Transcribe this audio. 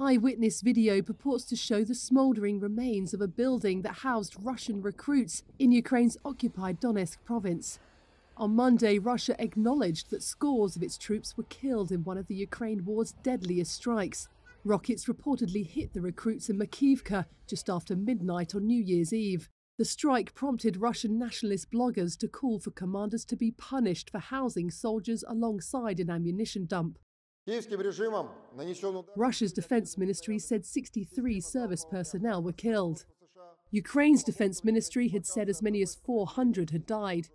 Eyewitness video purports to show the smouldering remains of a building that housed Russian recruits in Ukraine's occupied Donetsk province. On Monday, Russia acknowledged that scores of its troops were killed in one of the Ukraine war's deadliest strikes. Rockets reportedly hit the recruits in Makiivka just after midnight on New Year's Eve. The strike prompted Russian nationalist bloggers to call for commanders to be punished for housing soldiers alongside an ammunition dump. Russia's defense ministry said 63 service personnel were killed. Ukraine's defense ministry had said as many as 400 had died.